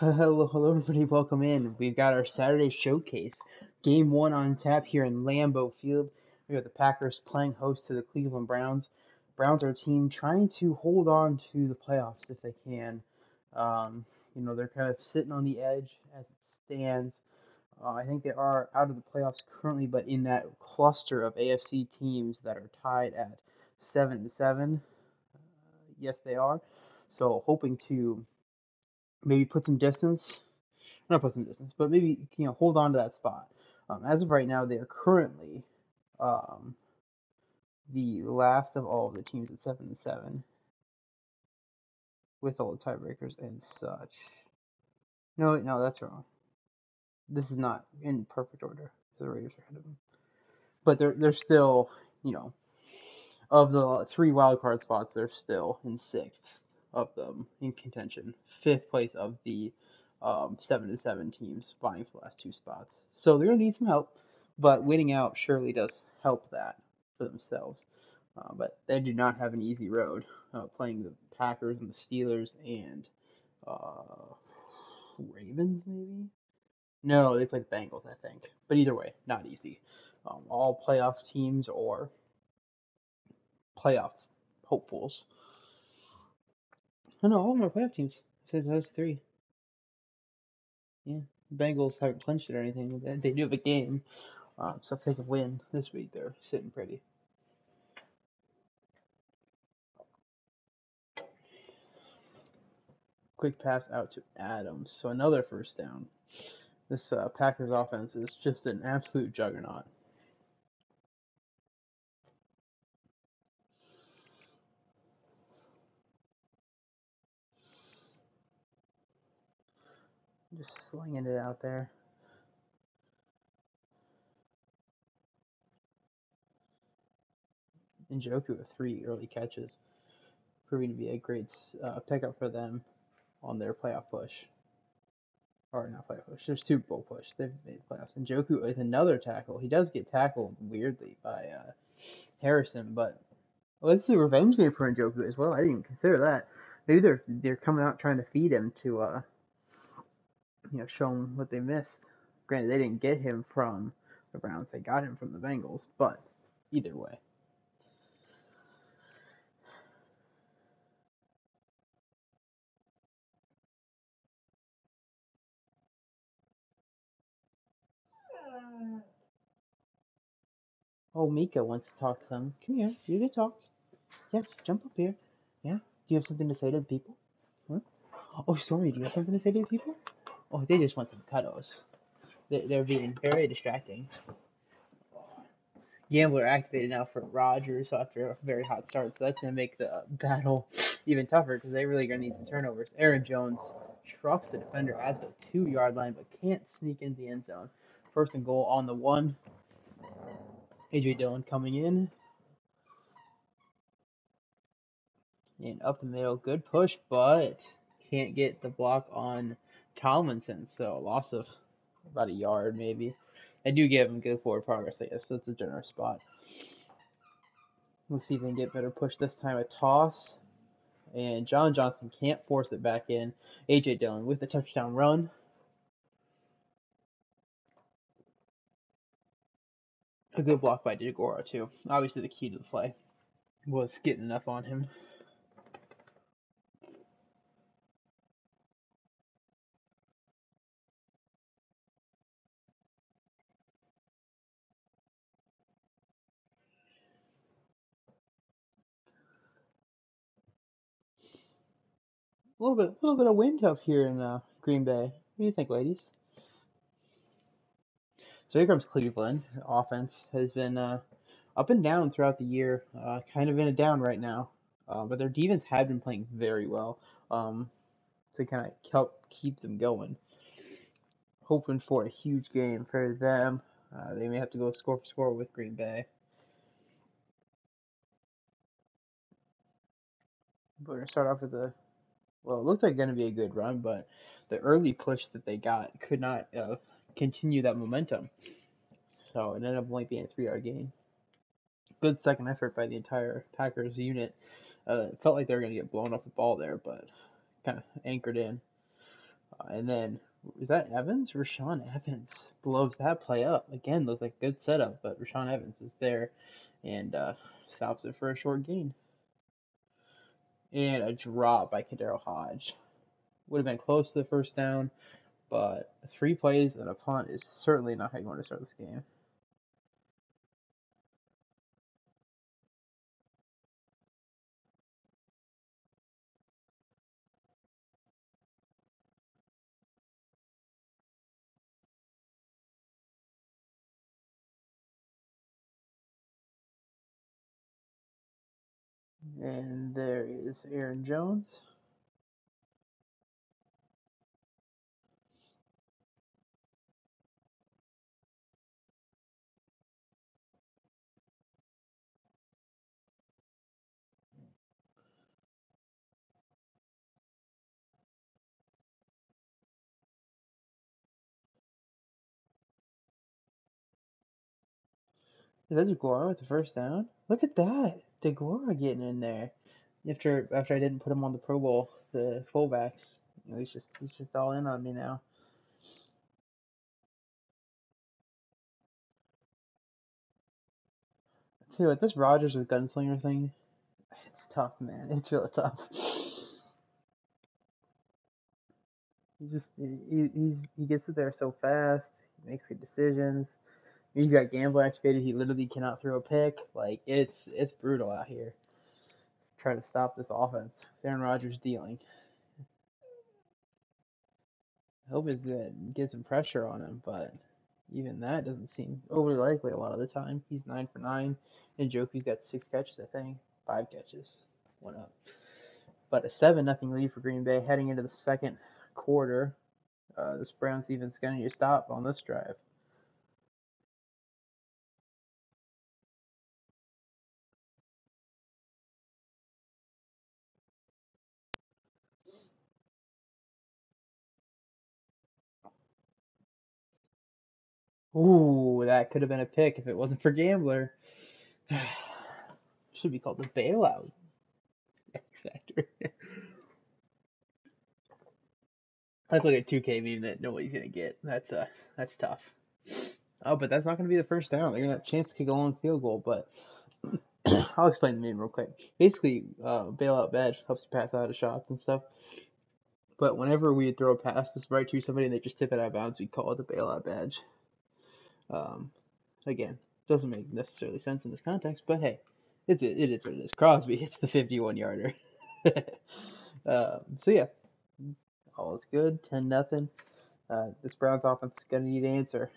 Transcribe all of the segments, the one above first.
Hello, hello, everybody. Welcome in. We've got our Saturday showcase. Game one on tap here in Lambeau Field. We got the Packers playing host to the Cleveland Browns. Browns are a team trying to hold on to the playoffs if they can. Um, you know, they're kind of sitting on the edge as it stands. Uh, I think they are out of the playoffs currently, but in that cluster of AFC teams that are tied at seven to seven, uh, yes, they are. So hoping to maybe put some distance, not put some distance, but maybe you know hold on to that spot. Um, as of right now, they are currently um, the last of all of the teams at seven and seven, with all the tiebreakers and such. No, no, that's wrong. This is not in perfect order. The Raiders are ahead of them, but they're they're still you know of the three wild card spots, they're still in sixth of them in contention. Fifth place of the um, seven to seven teams vying for the last two spots. So they're gonna need some help, but winning out surely does help that for themselves. Uh, but they do not have an easy road uh, playing the Packers and the Steelers and uh, Ravens maybe. No, they play the Bengals, I think. But either way, not easy. Um, all playoff teams or playoff hopefuls Oh no, all my playoff teams. It says those three. Yeah, Bengals haven't clinched it or anything. They do have a game, um, so if they can win this week, they're sitting pretty. Quick pass out to Adams, so another first down. This uh, Packers offense is just an absolute juggernaut. Just slinging it out there. Njoku with three early catches, proving to be a great uh, pickup for them on their playoff push. Or not playoff push, their Super Bowl push. They've made playoffs. Njoku with another tackle. He does get tackled weirdly by uh, Harrison, but well, this is a revenge game for Njoku as well. I didn't even consider that. Maybe they're they're coming out trying to feed him to uh, you know, show them what they missed. Granted, they didn't get him from the Browns; they got him from the Bengals. But either way. Oh, Mika wants to talk some. Come here. You can talk. Yes, jump up here. Yeah? Do you have something to say to the people? Huh? Oh, Stormy, do you have something to say to the people? Oh, they just want some cuddles. They're being very distracting. Gambler activated now for Rodgers after a very hot start, so that's going to make the battle even tougher because they really going to need some turnovers. Aaron Jones trucks the defender at the two yard line but can't sneak into the end zone. First and goal on the one. AJ Dillon coming in. And up the middle. Good push, but can't get the block on Tomlinson, so a loss of about a yard maybe. I do give him good forward progress, I guess. So it's a generous spot. Let's see if they can get better push this time. A toss. And John Johnson can't force it back in. AJ Dillon with the touchdown run. A good block by Deguara, too. Obviously, the key to the play was getting enough on him. A little bit, a little bit of wind up here in uh, Green Bay. What do you think, ladies? So here comes Cleveland. Offense has been uh, up and down throughout the year, uh, kind of in a down right now. Uh, but their defense had been playing very well um, to kind of help keep them going. Hoping for a huge game for them. Uh, they may have to go score for score with Green Bay. But we're going to start off with the well, it looked like going to be a good run, but the early push that they got could not uh, continue that momentum. So it ended up only being a three yard gain. Good second effort by the entire Packers unit. Uh, it felt like they were going to get blown off the ball there, but kind of anchored in. Uh, and then is that Evans? Rashaan Evans blows that play up. Again, looked like a good setup, but Rashaan Evans is there and uh, stops it for a short gain. And a drop by KhaDarel Hodge. Would have been close to the first down, but three plays and a punt is certainly not how you want to start this game. And there is Aaron Jones. Is that Deguara with the first down? Look at that. Deguara getting in there. After after I didn't put him on the Pro Bowl, the fullbacks. You know, he's just he's just all in on me now. See what this Rodgers with gunslinger thing, it's tough, man. It's really tough. He just he he's, he gets it there so fast. He makes good decisions. He's got gambler activated. He literally cannot throw a pick. Like it's it's brutal out here. Try to stop this offense. Aaron Rodgers dealing. Hope is that get some pressure on him, but even that doesn't seem overly likely a lot of the time. He's nine for nine, and Njoku's got six catches, I think, five catches, one up. But a seven nothing lead for Green Bay heading into the second quarter. Uh, this Browns defense going to stop on this drive. Ooh, that could have been a pick if it wasn't for Gambler. Should be called the bailout X Factor. That's like a 2K meme that nobody's gonna get. That's uh, that's tough. Oh, but that's not gonna be the first down. They're gonna have a chance to kick a long field goal, but I'll explain the meme real quick. Basically, uh, bailout badge helps you pass out of shots and stuff. But whenever we throw a pass this right to somebody and they just tip it out of bounds, we call it the bailout badge. Um, again, doesn't make necessarily sense in this context, but hey, it's it is what it is. Crosby hits the 51 yarder. um, so yeah, all is good. 10 nothing. Uh, this Browns offense is gonna need an answer.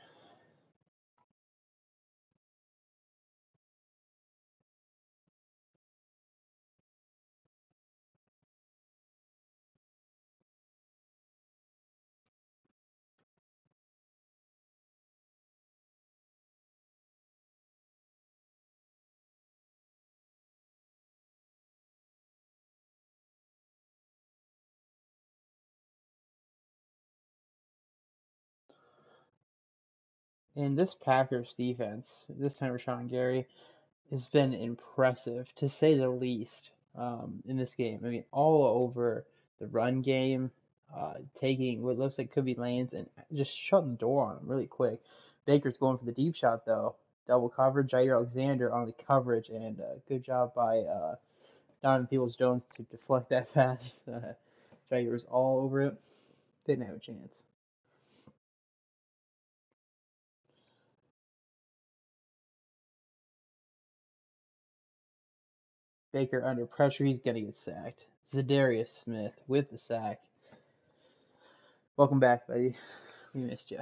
And this Packers defense, this time Rashan Gary, has been impressive to say the least um, in this game. I mean, all over the run game, uh, taking what looks like could be lanes and just shutting the door on them really quick. Baker's going for the deep shot though, double coverage. Jaire Alexander on the coverage, and uh, good job by uh, Donovan Peoples Jones to deflect that pass. Uh, Jaire was all over it, didn't have a chance. Baker under pressure. He's going to get sacked. Za'Darius Smith with the sack. Welcome back, buddy. We missed you.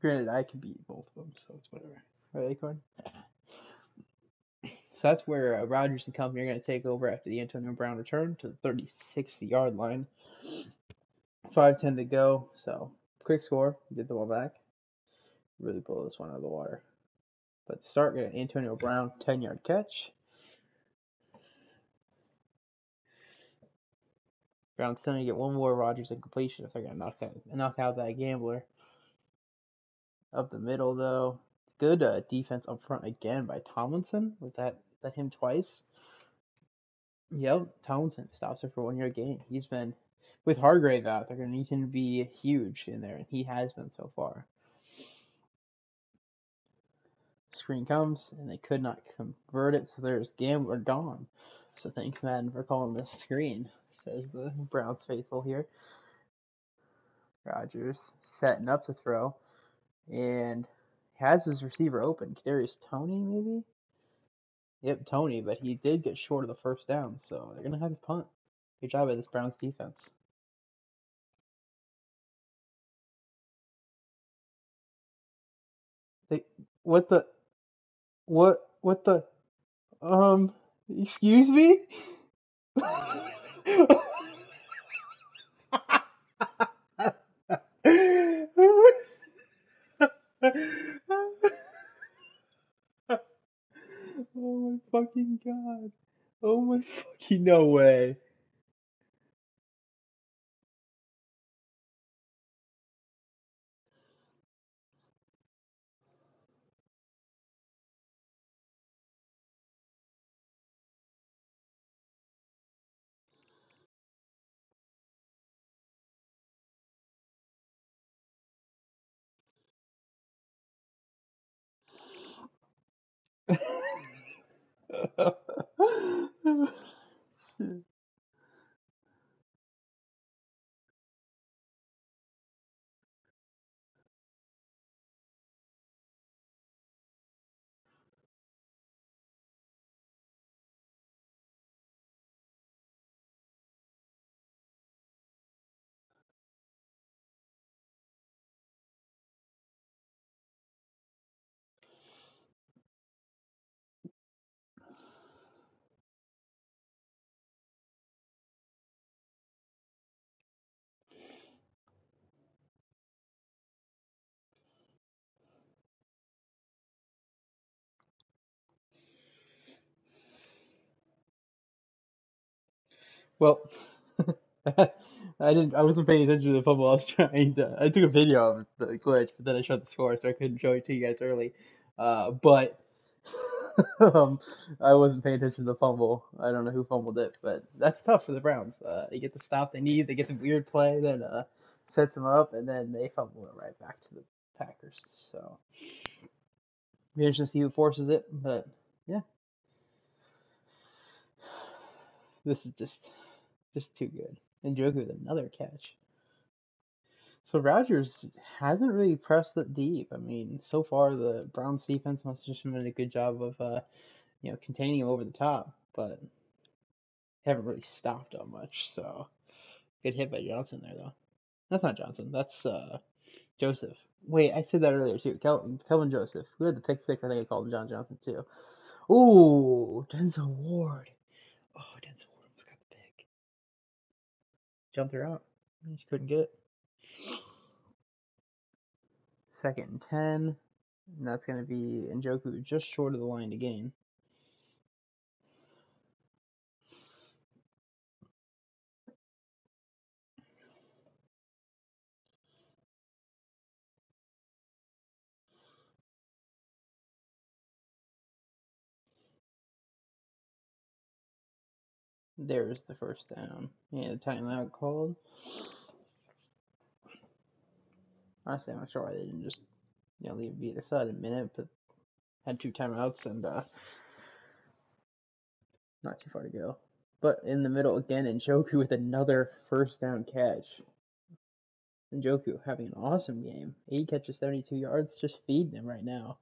Granted, I could beat both of them, so it's whatever. Are they going? so that's where uh, Rodgers and company are going to take over after the Antonio Brown return to the 36 yard line. 5:10 to go. So quick score. Get the ball back really blow this one out of the water. But start, get Antonio Brown 10 yard catch. Brown's still to get one more Rodgers incompletion if they're going to knock out, knock out that gambler. Up the middle, though. Good uh, defense up front again by Tomlinson. Was that, that him twice? Yep, Townsend stops her for one year game. He's been with Hargrave out. They're going to need him to be huge in there, and he has been so far. Screen comes, and they could not convert it, so there's Gambler gone. So thanks, Madden, for calling this screen, says the Browns faithful here. Rodgers setting up to throw, and has his receiver open. Kadarius Toney maybe? Yep, Toney, but he did get short of the first down, so they're gonna have to punt. Good job by this Browns defense. They what the what what the um excuse me? Oh my fucking god. Oh my fucking no way. Shit. Well, I didn't. I wasn't paying attention to the fumble. I was trying to. I took a video of the glitch, but then I shut the score, so I couldn't show it to you guys early. Uh, but um, I wasn't paying attention to the fumble. I don't know who fumbled it, but that's tough for the Browns. Uh, they get the stop they need. They get the weird play that uh, sets them up, and then they fumble it right back to the Packers. So, be interesting to see who forces it, but yeah, this is just just too good. And Njoku with another catch. So Rodgers hasn't really pressed it deep. I mean, so far the Browns defense must have just done a good job of, uh, you know, containing him over the top, but haven't really stopped him much. So good hit by Johnson there, though. That's not Johnson. That's uh, Joseph. Wait, I said that earlier too. Kel- Kelvin Joseph. Who had the pick six? I think I called him John Johnson too. Ooh, Denzel Ward. Oh, Denzel Jumped her out. He just couldn't get it. Second and ten. And that's going to be Njoku just short of the line to gain. There's the first down. Yeah, the timeout called. Honestly, I'm not sure why they didn't just, you know, leave it be the side a minute, but had two timeouts and uh, not too far to go. But in the middle again, Njoku with another first down catch. Njoku having an awesome game. Eight catches, 72 yards, just feeding him right now.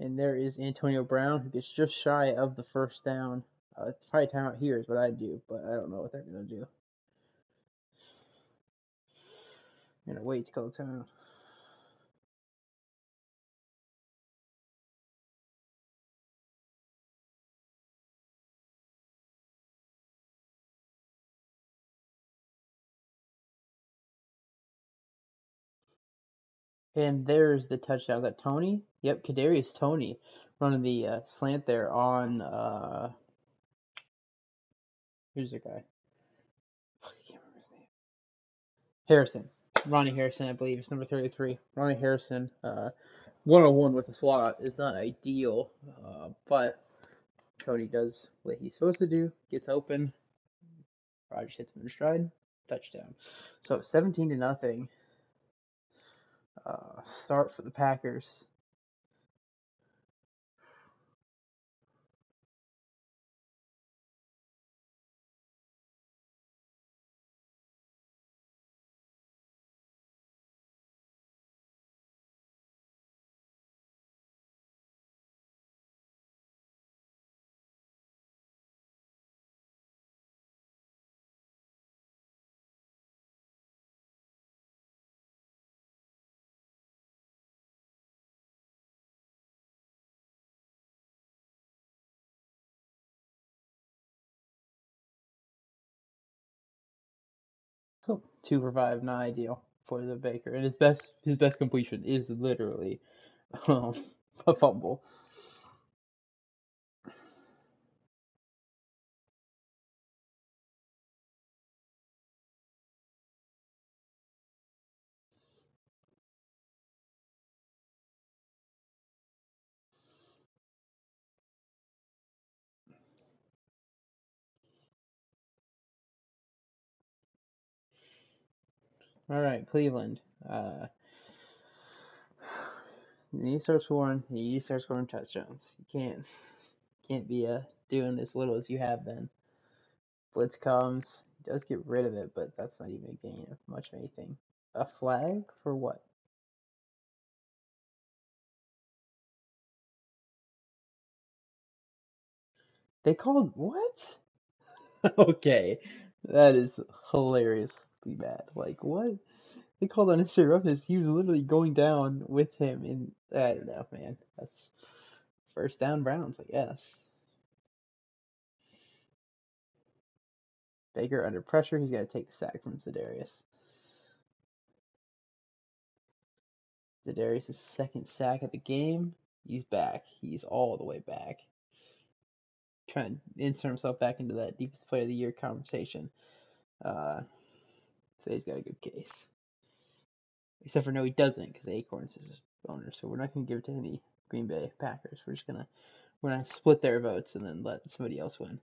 And there is Antonio Brown, who gets just shy of the first down. Uh, it's probably timeout here is what I'd do, but I don't know what they're going to do. I'm going to wait to call the timeout. And there's the touchdown. Is that Toney? Yep, Kadarius Toney running the uh, slant there on uh who's the guy? I can't remember his name. Harrison. Ronnie Harrison, I believe, is number 33. Ronnie Harrison, uh, 101 with the slot is not ideal, uh, but Toney does what he's supposed to do, gets open. Rodgers hits him in stride, touchdown. So 17 to nothing. Uh, start for the Packers. Two for five, not ideal for the Baker. And his best his best completion is literally um, a fumble. All right, Cleveland. Uh, to start scoring. You start scoring touchdowns. You can't can't be uh, doing as little as you have been. Blitz comes, does get rid of it, but that's not even a gain of much of anything. A flag for what? They called what? okay, that is hilariously bad. Like what? They called on unnecessary roughness. He was literally going down with him, and I don't know, man. That's first down Browns, I guess. Baker under pressure. He's to take the sack from Za'Darius. Za'Darius' second sack of the game. He's back. He's all the way back. Trying to insert himself back into that deepest player of the year conversation. Uh, so he's got a good case. Except for no, he doesn't, because the Acorns is his owner. So we're not going to give it to any Green Bay Packers. We're just gonna we're gonna split their votes and then let somebody else win.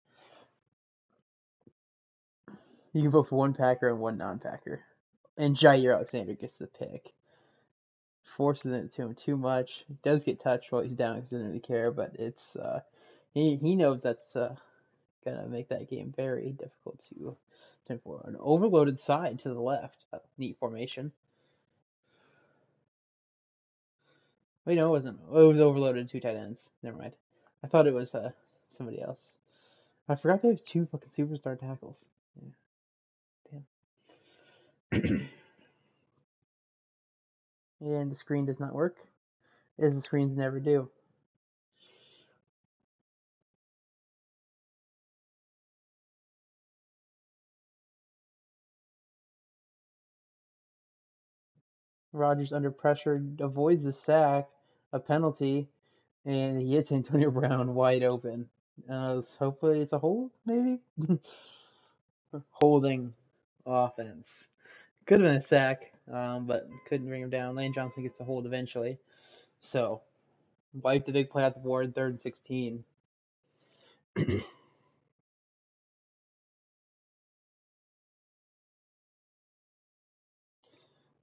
You can vote for one Packer and one non-Packer, and Jaire Alexander gets the pick. Forces it to him too much. He does get touched while he's down because he doesn't really care, but it's uh, he he knows that's uh, gonna make that game very difficult to to for an overloaded side to the left. Uh, neat formation. Wait, no, it wasn't. It was overloaded two tight ends. Never mind. I thought it was uh, somebody else. I forgot they have two fucking superstar tackles. Yeah. Damn. and the screen does not work, as the screens never do. Rodgers under pressure avoids the sack, a penalty, and he hits Antonio Brown wide open. Uh, hopefully it's a hold, maybe? Holding offense. Could have been a sack, um, but couldn't bring him down. Lane Johnson gets the hold eventually. So, wipe the big play off the board, third and 16.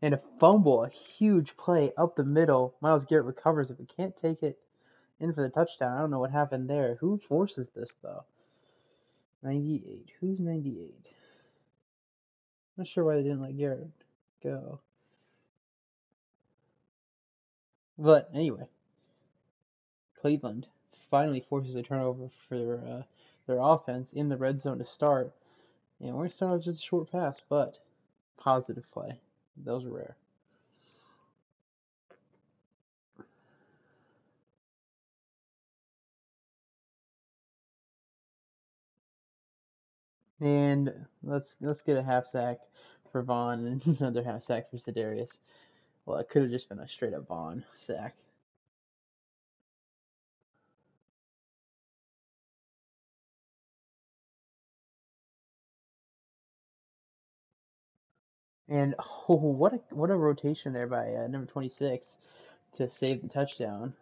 and a fumble, a huge play up the middle. Myles Garrett recovers it, but can't take it in for the touchdown. I don't know what happened there. Who forces this though? 98. Who's 98? Not sure why they didn't let Garrett go. But anyway, Cleveland finally forces a turnover for their uh, their offense in the red zone to start. And we're starting with just a short pass, but positive play. Those are rare. And let's let's get a half sack for Vaughn and another half sack for Za'Darius. Well, it could have just been a straight up Vaughn sack. And oh, what a what a rotation there by uh, number 26 to save the touchdown.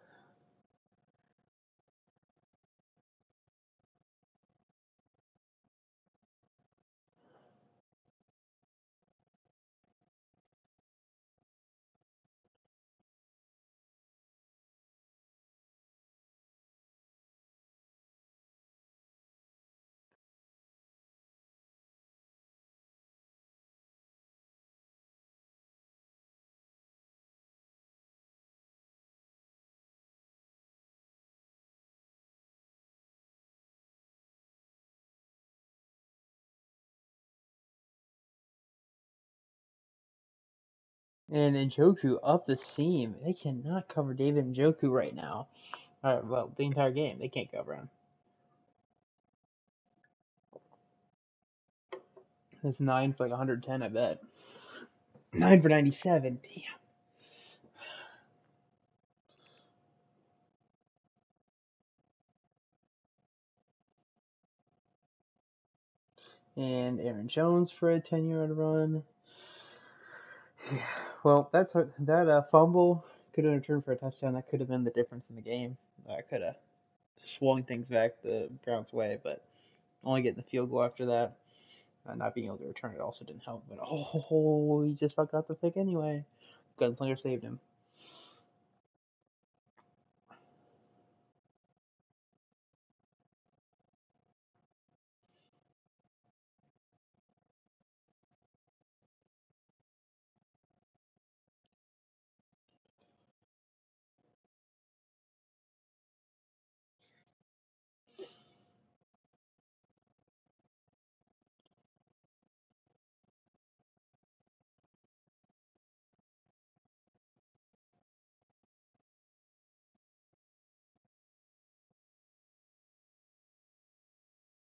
And Njoku up the seam. They cannot cover David Njoku right now. All right, well, the entire game. They can't cover him. That's nine for like 110, I bet. Nine for 97. Damn. And Aaron Jones for a 10 yard run. Well, that's what, that uh, fumble could have returned for a touchdown. That could have been the difference in the game. That could have swung things back the Browns' way, but only getting the field goal after that. Uh, not being able to return it also didn't help. But oh, he just got the pick anyway. Gunslinger saved him.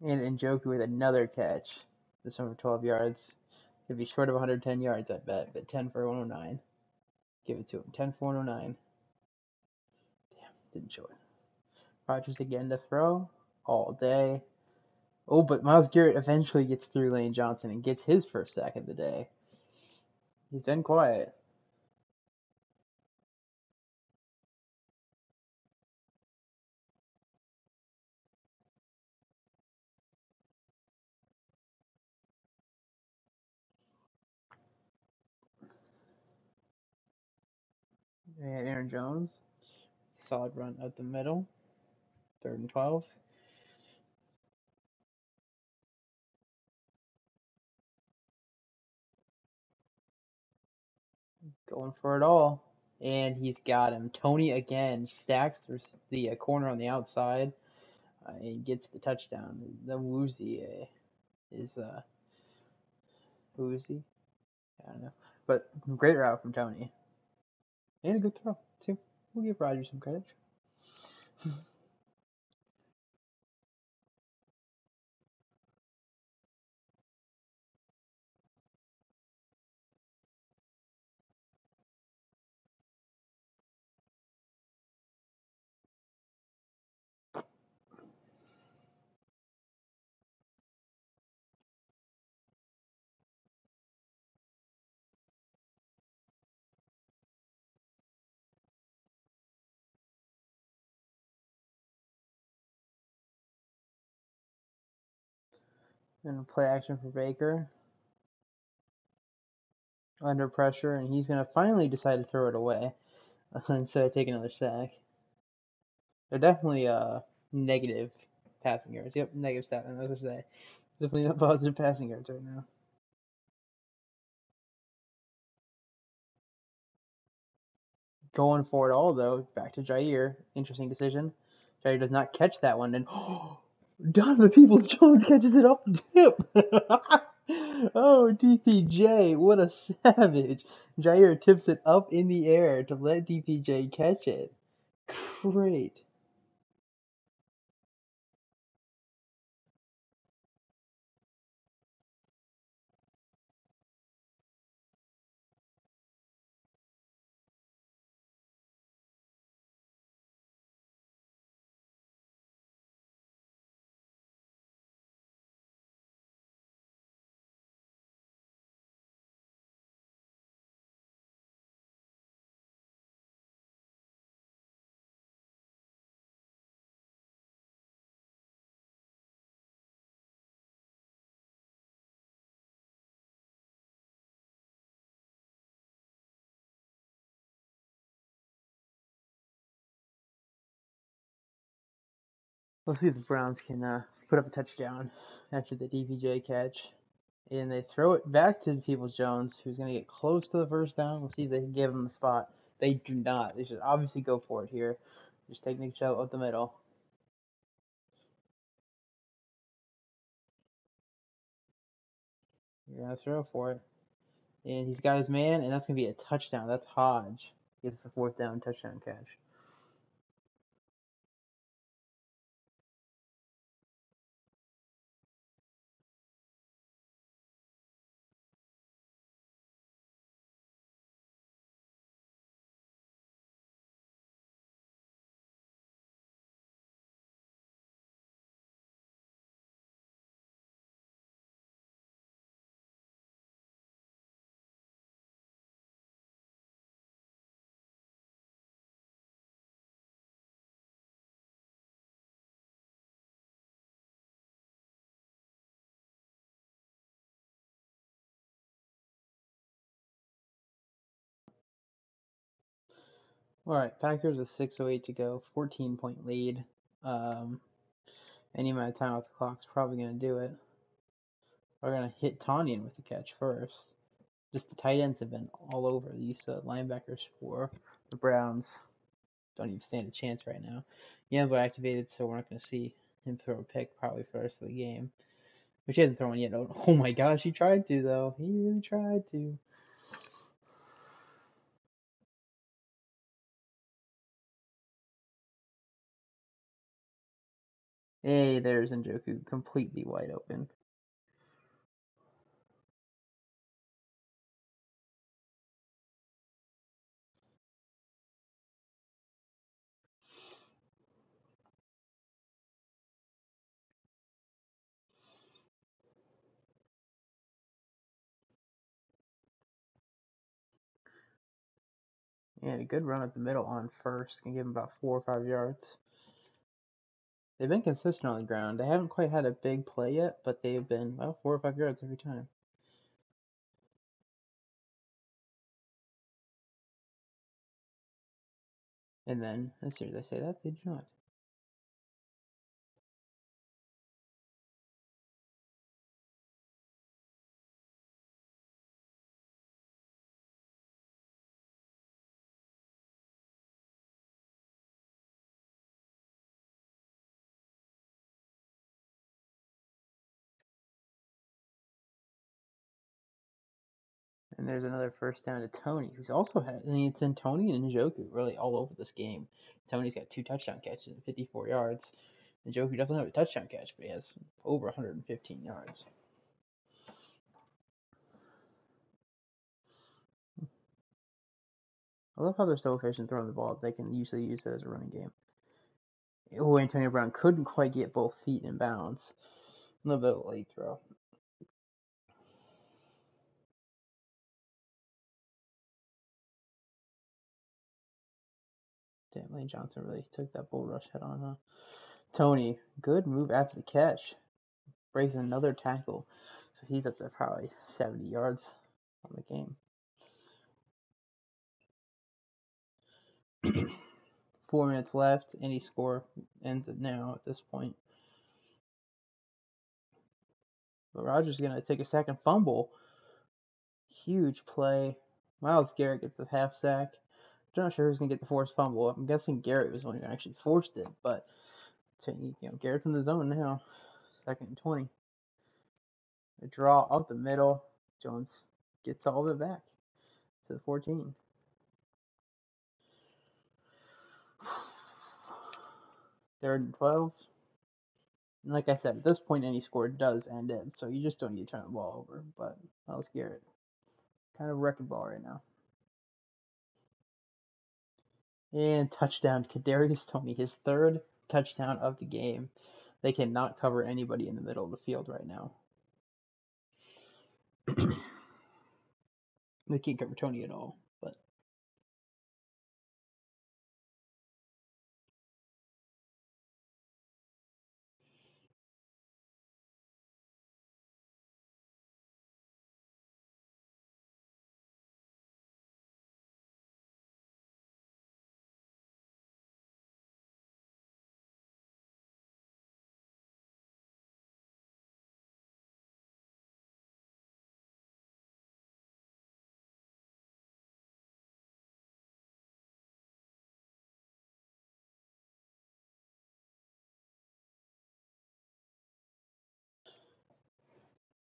And Njoku with another catch. This one for 12 yards. It'd be short of 110 yards, I bet. But 10 for 109. Give it to him. 10 for 109. Damn, didn't show it. Rodgers again to throw all day. Oh, but Myles Garrett eventually gets through Lane Johnson and gets his first sack of the day. He's been quiet. And Aaron Jones, solid run up the middle. Third and 12. Going for it all. And he's got him. Toney again stacks through the uh, corner on the outside uh, and gets the touchdown. The woozy uh, is uh, woozy. I don't know. But great route from Toney. And a good throw, too. We'll give Rodgers some credit. And a play action for Baker. Under pressure, and he's going to finally decide to throw it away instead of take another sack. They're definitely uh, negative passing yards. Yep, negative seven, as I say. Definitely not positive passing yards right now. Going for it all, though. Back to Jaire. Interesting decision. Jaire does not catch that one, and oh, Donovan Peoples Jones catches it off the tip. oh, DPJ, what a savage. Jaire tips it up in the air to let DPJ catch it. Great. Let's see if the Browns can uh, put up a touchdown after the DPJ catch. And they throw it back to Peoples Jones, who's going to get close to the first down. We'll see if they can give him the spot. They do not. They should obviously go for it here. Just take Nick Chubb up the middle. You're going to throw for it. And he's got his man, and that's going to be a touchdown. That's Hodge. Gets the fourth down touchdown catch. All right, Packers with 6:08 to go, 14 point lead. Um, any amount of time off the clock's probably going to do it. We're going to hit Tonyan with the catch first. Just the tight ends have been all over these uh, linebackers for the Browns. Don't even stand a chance right now. Yambo activated, so we're not going to see him throw a pick probably for the rest of the game. Which he hasn't thrown yet. Oh my gosh, he tried to though. He really tried to. There's Njoku completely wide open. And a good run up the middle on first can give him about four or five yards. They've been consistent on the ground. They haven't quite had a big play yet, but they've been well four or five yards every time. And then, as soon as I say that, they do not. And there's another first down to Toney, who's also had. I mean, it's in Toney and Njoku really all over this game. Toney's got two touchdown catches and 54 yards. Njoku doesn't have a touchdown catch, but he has over 115 yards. I love how they're so efficient throwing the ball. They can usually use it as a running game. Oh, Antonio Brown couldn't quite get both feet in bounds. A little bit of a late throw. Damn, Lane Johnson really took that bull rush head on, huh? Toney, good move after the catch. Breaks another tackle. So he's up to probably 70 yards on the game. Four minutes left. Any score ends it now at this point. But Rodgers going to take a second fumble. Huge play. Myles Garrett gets the half sack. I'm not sure who's gonna get the forced fumble. I'm guessing Garrett was the one who actually forced it, but you know Garrett's in the zone now. Second and twenty. A draw up the middle. Jones gets all of it back to the 14. Third and 12. And like I said, at this point, any score does end it, so you just don't need to turn the ball over. But Myles Garrett, kind of wrecking ball right now. And touchdown, Kadarius Toney, his third touchdown of the game. They cannot cover anybody in the middle of the field right now. they can't cover Toney at all.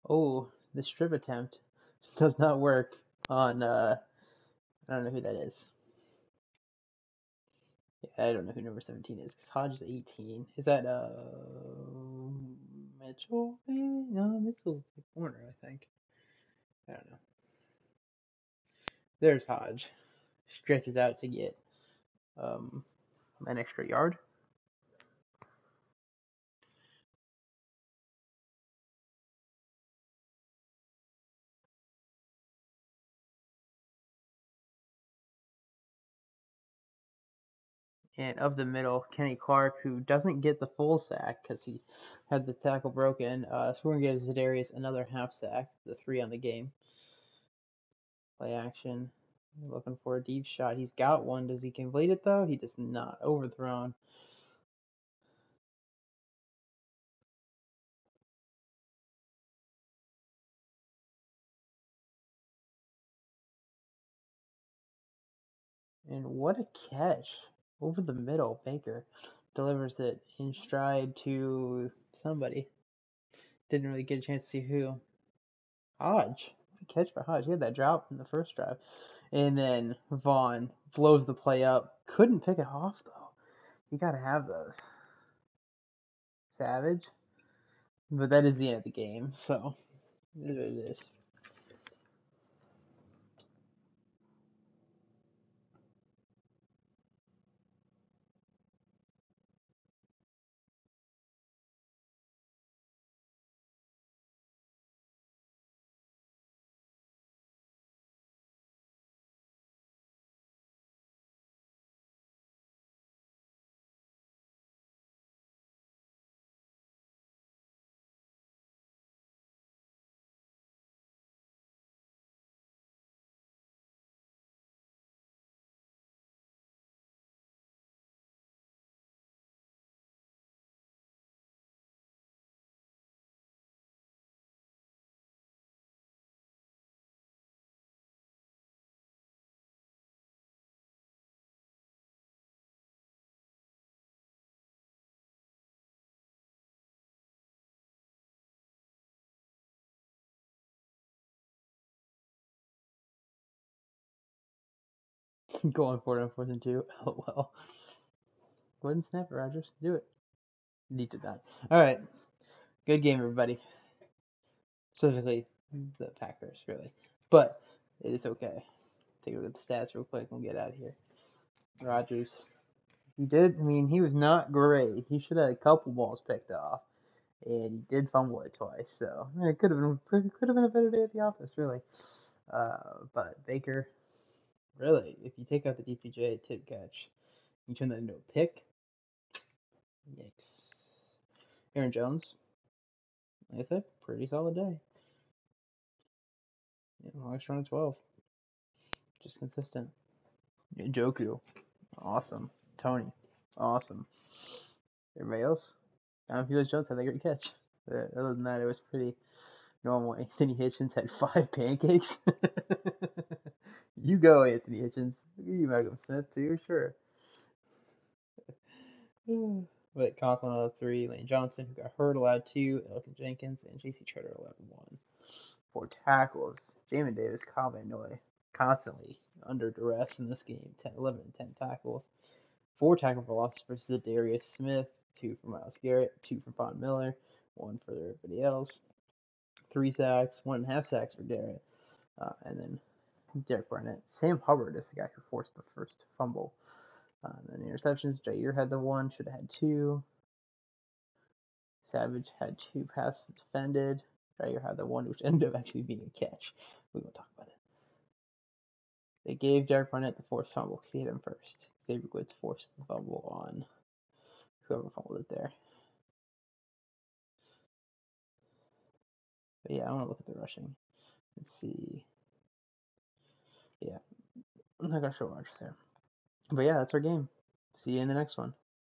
Oh, the strip attempt does not work. on uh I don't know who that is. Yeah, I don't know who number 17 is because Hodge is 18. Is that uh Mitchell? No, Mitchell's the corner, I think. I don't know. There's Hodge. Stretches out to get um, an extra yard. And of the middle, Kenny Clark, who doesn't get the full sack because he had the tackle broken. Uh, gives Za'Darius another half sack, the three on the game. Play action. Looking for a deep shot. He's got one. Does he complete it though? He does not. Overthrown. And what a catch. Over the middle, Baker delivers it in stride to somebody. Didn't really get a chance to see who. Hodge. Catch by Hodge. He had that drop in the first drive. And then Von blows the play up. Couldn't pick it off, though. You got to have those. Savage. But that is the end of the game, so it is. Going for it on fourth and two. Oh well. Go ahead and snap it, Rodgers. Do it. Need to not. All right. Good game, everybody. Specifically, the Packers, really. But it is okay. Take a look at the stats real quick and get out of here. Rodgers. He did. I mean, he was not great. He should have had a couple balls picked off, and he did fumble it twice. So it could have been could have been a better day at the office, really. Uh, but Baker, really, if you take out the DPJ tip catch, you turn that into a pick. Yikes. Aaron Jones, like I said, pretty solid day. Yeah, Hawks run 12. Just consistent. Njoku, awesome. Toney, awesome. Everybody else, I don't know if you guys Jones had a great catch. But other than that, it was pretty normal. Anthony Hitchens had five pancakes. you go, Anthony Hitchens. You, Malcolm Smith, too, sure. but Conklin allowed three, Lane Johnson, who got hurt, allowed two, Elgton Jenkins, and JC Tretter allowed one. For tackles, Jamin Davis, Calvin Noy, constantly under duress in this game, 10, 11 and 10 tackles. Four tackle for losses for Darius Smith, two for Myles Garrett, two for Von Miller, one for everybody else. Three sacks, one and a half sacks for Garrett. Uh, and then Derek Barnett. Sam Hubbard is the guy who forced the first fumble. Uh, then interceptions, Jaire had the one, should have had two. Savage had two passes defended. Jaire had the one, which ended up actually being a catch. We won't talk about it. They gave Derek Barnett the fourth fumble because he hit him first. Xavier Woods forced the fumble on whoever fumbled it there. But yeah, I want to look at the rushing. Let's see. Yeah, I'm not gonna show much there. But yeah, that's our game. See you in the next one.